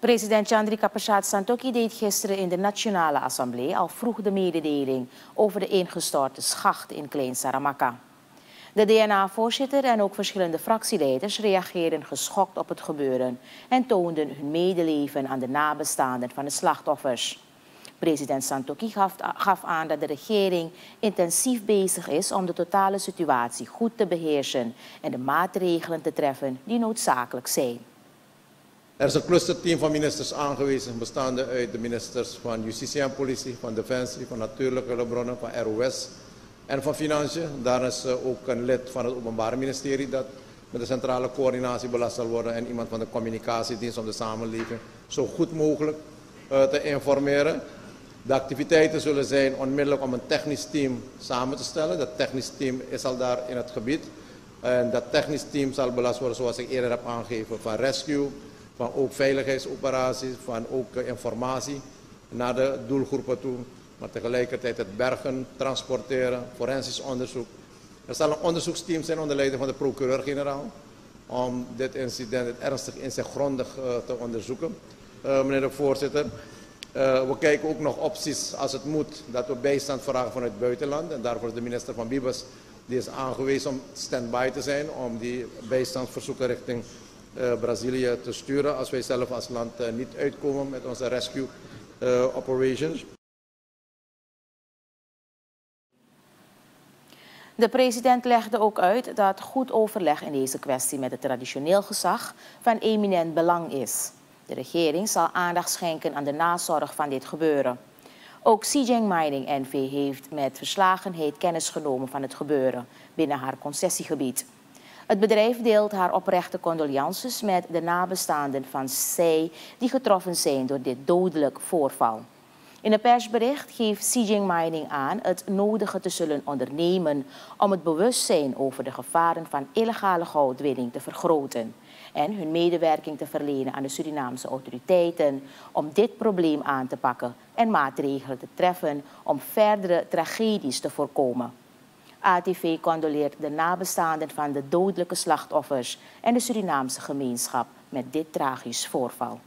President Chandrika Prasad Santokhi deed gisteren in de Nationale Assemblée al vroeg de mededeling over de ingestorte schacht in Klein Saramaka. De DNA-voorzitter en ook verschillende fractieleiders reageerden geschokt op het gebeuren en toonden hun medeleven aan de nabestaanden van de slachtoffers. President Santokhi gaf, gaf aan dat de regering intensief bezig is om de totale situatie goed te beheersen en de maatregelen te treffen die noodzakelijk zijn. Er is een clusterteam van ministers aangewezen, bestaande uit de ministers van Justitie en Politie, van Defensie, van Natuurlijke Hulpbronnen, van ROS en van Financiën. Daar is eh, ook een lid van het Openbare Ministerie dat met de centrale coördinatie belast zal worden en iemand van de communicatiedienst om de samenleving zo goed mogelijk uh, te informeren. De activiteiten zullen zijn onmiddellijk om een technisch team samen te stellen. Dat technisch team is al daar in het gebied. En dat technisch team zal belast worden, zoals ik eerder heb aangegeven, van rescue, van ook veiligheidsoperaties, van ook eh, informatie naar de doelgroepen toe. Maar tegelijkertijd het bergen, transporteren, forensisch onderzoek. Er zal een onderzoeksteam zijn onder leiding van de procureur-generaal om dit incident ernstig in zich grondig uh, te onderzoeken. Uh, meneer de voorzitter, we kijken ook nog opties als het moet dat we bijstand vragen vanuit het buitenland. En daarvoor is de minister van Bibas die is aangewezen om stand-by te zijn om die bijstandsverzoeken richting Brazilië te sturen als wij zelf als land uh, niet uitkomen met onze rescue uh, operations. De president legde ook uit dat goed overleg in deze kwestie met het traditioneel gezag van eminent belang is. De regering zal aandacht schenken aan de nazorg van dit gebeuren. Ook Xijing Mining NV heeft met verslagenheid kennis genomen van het gebeuren binnen haar concessiegebied. Het bedrijf deelt haar oprechte condolences met de nabestaanden van zij die getroffen zijn door dit dodelijk voorval. In een persbericht geeft Xijing Mining aan het nodige te zullen ondernemen om het bewustzijn over de gevaren van illegale goudwinning te vergroten en hun medewerking te verlenen aan de Surinaamse autoriteiten om dit probleem aan te pakken en maatregelen te treffen om verdere tragedies te voorkomen. ATV condoleert de nabestaanden van de dodelijke slachtoffers en de Surinaamse gemeenschap met dit tragisch voorval.